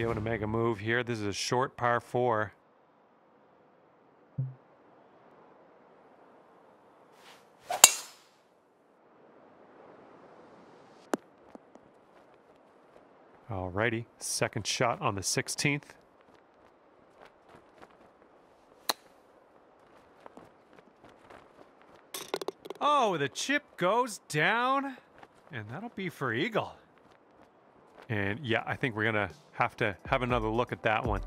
be able to make a move here. This is a short par four. Alrighty, second shot on the 16th. Oh, the chip goes down, and that'll be for Eagle. And yeah, I think we're gonna have to have another look at that one.